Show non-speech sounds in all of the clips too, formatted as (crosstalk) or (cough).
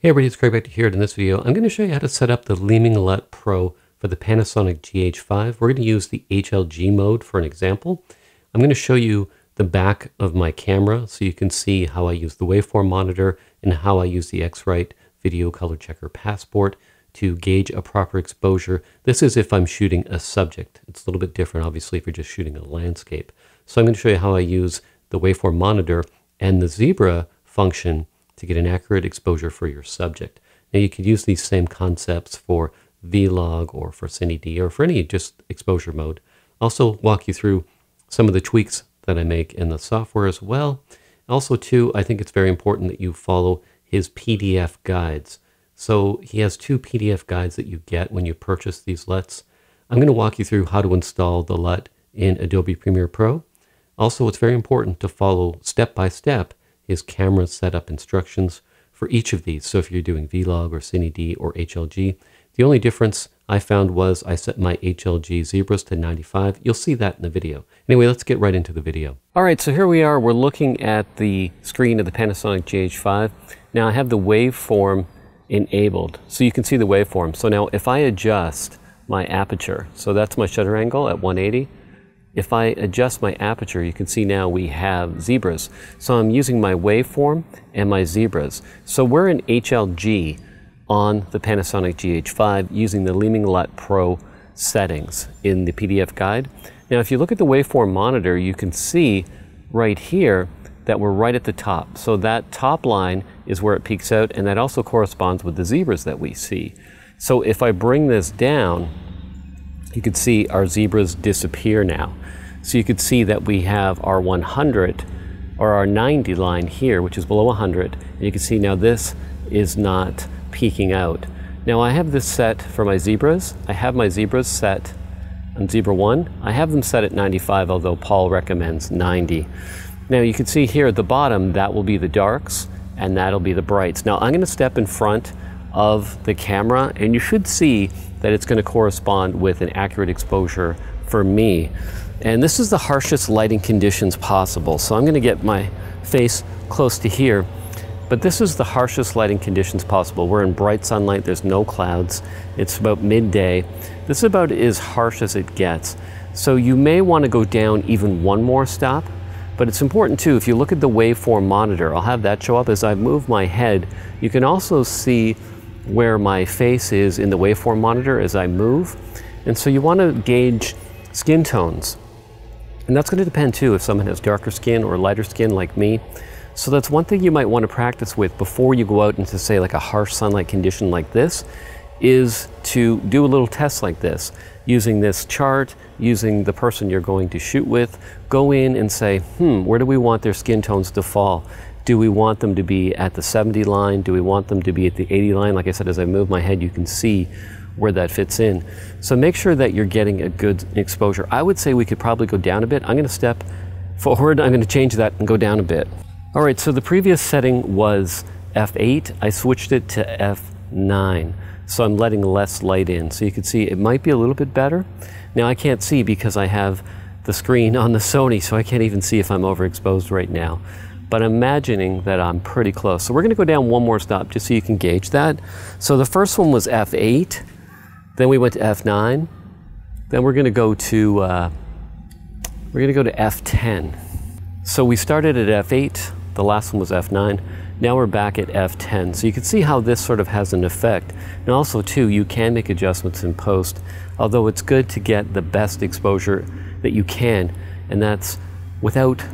Hey everybody, it's Craig Beckta here. In this video, I'm going to show you how to set up the Leeming LUT Pro for the Panasonic GH5. We're going to use the HLG mode for an example. I'm going to show you the back of my camera so you can see how I use the waveform monitor and how I use the X-Rite Video Color Checker Passport to gauge a proper exposure. This is if I'm shooting a subject. It's a little bit different, obviously, if you're just shooting a landscape. So I'm going to show you how I use the waveform monitor and the zebra function to get an accurate exposure for your subject. Now you could use these same concepts for Vlog or for Cine-D or for any just exposure mode. Also walk you through some of the tweaks that I make in the software as well. Also too, I think it's very important that you follow his PDF guides. So he has two PDF guides that you get when you purchase these LUTs. I'm going to walk you through how to install the LUT in Adobe Premiere Pro. Also, it's very important to follow step by step his camera setup instructions for each of these. So if you're doing Vlog or Cine-D or HLG, the only difference I found was I set my HLG zebras to 95. You'll see that in the video. Anyway, let's get right into the video. All right, so here we are. We're looking at the screen of the Panasonic GH5. Now I have the waveform enabled, so you can see the waveform. So now if I adjust my aperture, so that's my shutter angle at 180, if I adjust my aperture, you can see now we have zebras. So I'm using my waveform and my zebras. So we're in HLG on the Panasonic GH5 using the Leeming LUT Pro settings in the PDF guide. Now if you look at the waveform monitor, you can see right here that we're right at the top. So that top line is where it peaks out and that also corresponds with the zebras that we see. So if I bring this down, you can see our zebras disappear now. So you could see that we have our 100 or our 90 line here, which is below 100. And you can see now this is not peaking out. Now I have this set for my zebras. I have my zebras set on zebra 1. I have them set at 95, although Paul recommends 90. Now you can see here at the bottom, that will be the darks and that'll be the brights. Now I'm going to step in front of the camera and you should see that it's going to correspond with an accurate exposure for me. And this is the harshest lighting conditions possible. So I'm going to get my face close to here. But this is the harshest lighting conditions possible. We're in bright sunlight, there's no clouds. It's about midday. This is about as harsh as it gets. So you may want to go down even one more stop. But it's important too, if you look at the waveform monitor, I'll have that show up as I move my head. You can also see where my face is in the waveform monitor as I move. And so you want to gauge skin tones. And that's going to depend too if someone has darker skin or lighter skin like me. So that's one thing you might want to practice with before you go out into say like a harsh sunlight condition like this is to do a little test like this using this chart, using the person you're going to shoot with, go in and say, hmm, where do we want their skin tones to fall? Do we want them to be at the 70 line? Do we want them to be at the 80 line? Like I said, as I move my head, you can see where that fits in. So make sure that you're getting a good exposure. I would say we could probably go down a bit. I'm gonna step forward, I'm gonna change that and go down a bit. All right, so the previous setting was F8. I switched it to F9. So I'm letting less light in. So you can see it might be a little bit better. Now I can't see because I have the screen on the Sony, so I can't even see if I'm overexposed right now but I'm imagining that I'm pretty close. So we're going to go down one more stop just so you can gauge that. So the first one was F8, then we went to F9, then we're to go to uh, we're going to go to F10. So we started at F8, the last one was F9. Now we're back at F10. So you can see how this sort of has an effect. And also too, you can make adjustments in post, although it's good to get the best exposure that you can, and that's without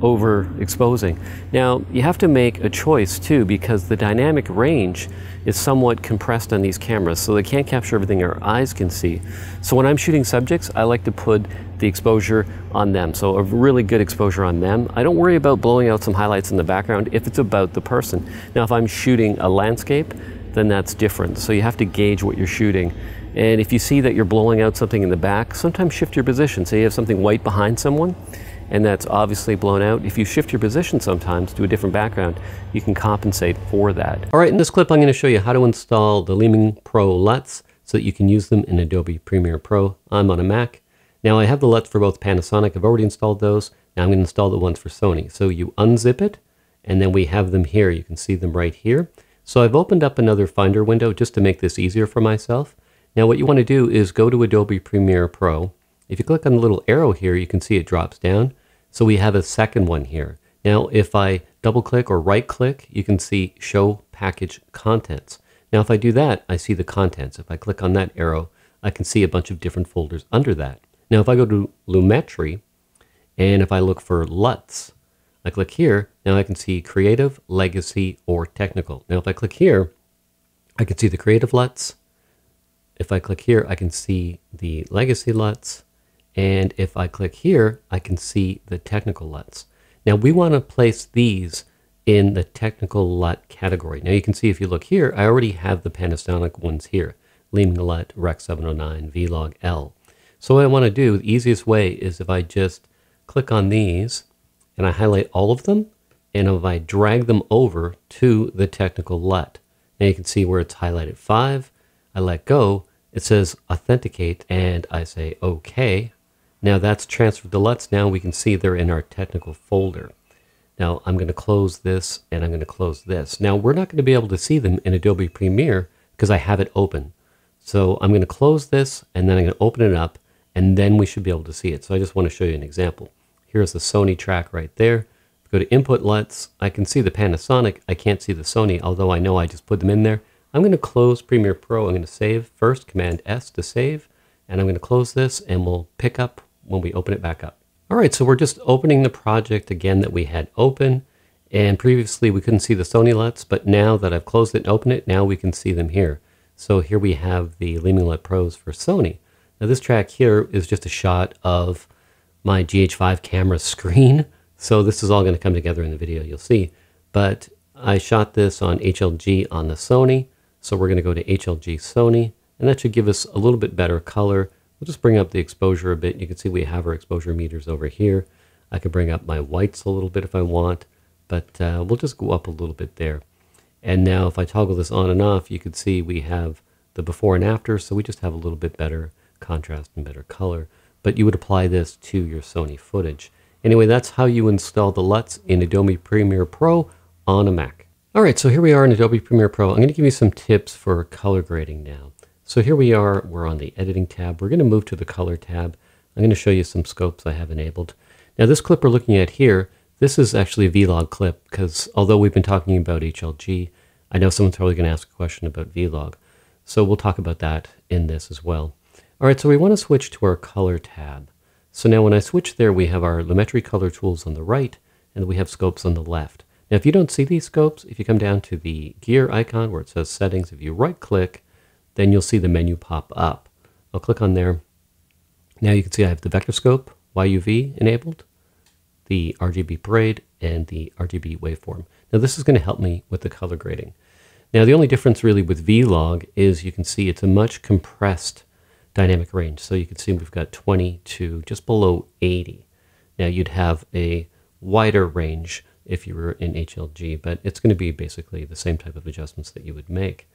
overexposing. Now, you have to make a choice too because the dynamic range is somewhat compressed on these cameras, so they can't capture everything our eyes can see. So when I'm shooting subjects, I like to put the exposure on them, so a really good exposure on them. I don't worry about blowing out some highlights in the background if it's about the person. Now, if I'm shooting a landscape, then that's different. So you have to gauge what you're shooting. And if you see that you're blowing out something in the back, sometimes shift your position. Say you have something white behind someone, and that's obviously blown out. If you shift your position sometimes to a different background, you can compensate for that. All right, in this clip, I'm going to show you how to install the Leeming Pro LUTs so that you can use them in Adobe Premiere Pro. I'm on a Mac. Now I have the LUTs for both Panasonic. I've already installed those. Now I'm going to install the ones for Sony. So you unzip it, and then we have them here. You can see them right here. So I've opened up another Finder window just to make this easier for myself. Now what you want to do is go to Adobe Premiere Pro. If you click on the little arrow here, you can see it drops down. So we have a second one here. Now if I double click or right click, you can see Show Package Contents. Now if I do that, I see the contents. If I click on that arrow, I can see a bunch of different folders under that. Now if I go to Lumetri, and if I look for LUTs, I click here, now I can see creative, legacy, or technical. Now if I click here, I can see the creative LUTs. If I click here, I can see the legacy LUTs. And if I click here, I can see the technical LUTs. Now we want to place these in the technical LUT category. Now you can see if you look here, I already have the Panasonic ones here. Leeming LUT, Rec 709, Vlog L. So what I want to do, the easiest way is if I just click on these and I highlight all of them, and if I drag them over to the technical LUT. Now you can see where it's highlighted 5. I let go, it says authenticate, and I say OK. Now that's transferred to LUTs. Now we can see they're in our technical folder. Now I'm going to close this and I'm going to close this. Now we're not going to be able to see them in Adobe Premiere because I have it open. So I'm going to close this and then I'm going to open it up and then we should be able to see it. So I just want to show you an example. Here's the Sony track right there. Go to Input LUTs. I can see the Panasonic. I can't see the Sony, although I know I just put them in there. I'm going to close Premiere Pro. I'm going to save first, Command S to save. And I'm going to close this and we'll pick up when we open it back up. All right, so we're just opening the project again that we had open. And previously we couldn't see the Sony LUTs, but now that I've closed it and opened it, now we can see them here. So here we have the Leeming LUT Pros for Sony. Now this track here is just a shot of my GH5 camera (laughs) screen. So this is all going to come together in the video, you'll see. But I shot this on HLG on the Sony. So we're going to go to HLG Sony, and that should give us a little bit better color. We'll just bring up the exposure a bit. You can see we have our exposure meters over here. I can bring up my whites a little bit if I want, but uh, we'll just go up a little bit there. And now if I toggle this on and off, you can see we have the before and after, so we just have a little bit better contrast and better color. But you would apply this to your Sony footage. Anyway, that's how you install the LUTs in Adobe Premiere Pro on a Mac. All right, so here we are in Adobe Premiere Pro. I'm going to give you some tips for color grading now. So here we are, we're on the editing tab. We're going to move to the color tab. I'm going to show you some scopes I have enabled. Now this clip we're looking at here, this is actually a vlog clip because although we've been talking about HLG, I know someone's probably going to ask a question about vlog. So we'll talk about that in this as well. All right, so we want to switch to our color tab. So now when I switch there, we have our Lumetri color tools on the right and we have scopes on the left. Now if you don't see these scopes, if you come down to the gear icon where it says settings, if you right click, then you'll see the menu pop up. I'll click on there. Now you can see I have the vector scope, YUV enabled, the RGB parade, and the RGB waveform. Now this is going to help me with the color grading. Now the only difference really with Vlog is you can see it's a much compressed dynamic range. So you can see we've got 20 to just below 80. Now you'd have a wider range if you were in HLG, but it's going to be basically the same type of adjustments that you would make.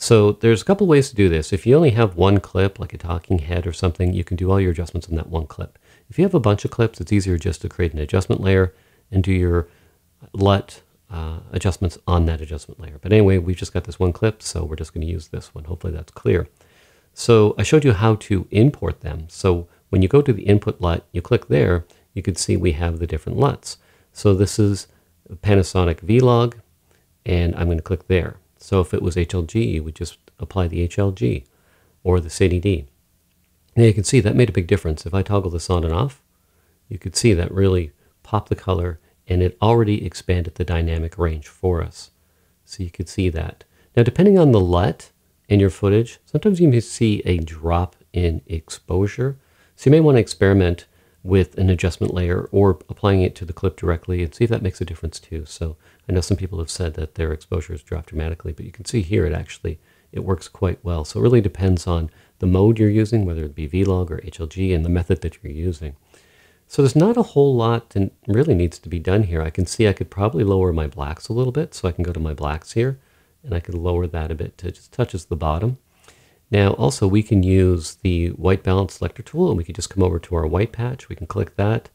So there's a couple ways to do this. If you only have one clip, like a talking head or something, you can do all your adjustments on that one clip. If you have a bunch of clips, it's easier just to create an adjustment layer and do your LUT uh, adjustments on that adjustment layer. But anyway, we've just got this one clip, so we're just going to use this one. Hopefully that's clear. So I showed you how to import them. So when you go to the input LUT, you click there, you can see we have the different LUTs. So this is Panasonic Vlog, and I'm going to click there. So if it was HLG, you would just apply the HLG or the Cine-D. Now you can see that made a big difference. If I toggle this on and off, you could see that really popped the color and it already expanded the dynamic range for us. So you could see that. Now depending on the LUT in your footage, sometimes you may see a drop in exposure. So you may want to experiment with an adjustment layer or applying it to the clip directly and see if that makes a difference too. So I know some people have said that their exposures drop dramatically, but you can see here it actually, it works quite well. So it really depends on the mode you're using, whether it be Vlog or HLG and the method that you're using. So there's not a whole lot that really needs to be done here. I can see I could probably lower my blacks a little bit. So I can go to my blacks here and I could lower that a bit to just touches the bottom. Now also we can use the white balance selector tool and we can just come over to our white patch. We can click that.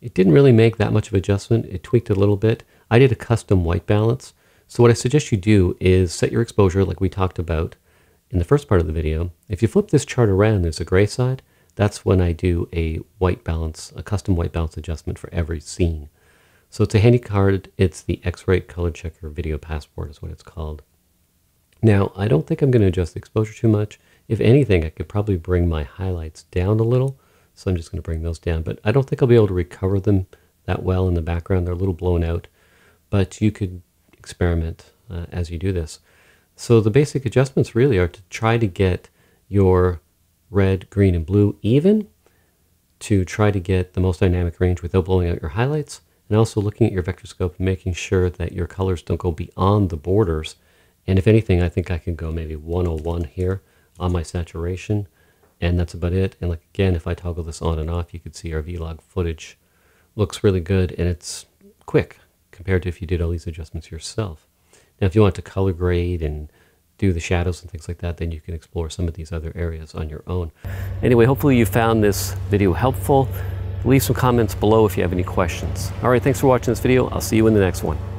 It didn't really make that much of adjustment. It tweaked a little bit. I did a custom white balance. So what I suggest you do is set your exposure like we talked about in the first part of the video. If you flip this chart around, there's a gray side. That's when I do a white balance, a custom white balance adjustment for every scene. So it's a handy card. It's the X-Rite Color Checker Video Passport is what it's called. Now, I don't think I'm going to adjust the exposure too much. If anything, I could probably bring my highlights down a little. So I'm just going to bring those down. But I don't think I'll be able to recover them that well in the background. They're a little blown out. But you could experiment uh, as you do this. So the basic adjustments really are to try to get your red, green, and blue even, to try to get the most dynamic range without blowing out your highlights, and also looking at your vector scope and making sure that your colors don't go beyond the borders. And if anything, I think I can go maybe 101 here on my saturation, and that's about it. And like again, if I toggle this on and off, you can see our vlog footage looks really good, and it's quick compared to if you did all these adjustments yourself. Now, if you want to color grade and do the shadows and things like that, then you can explore some of these other areas on your own. Anyway, hopefully you found this video helpful. Leave some comments below if you have any questions. All right, thanks for watching this video. I'll see you in the next one.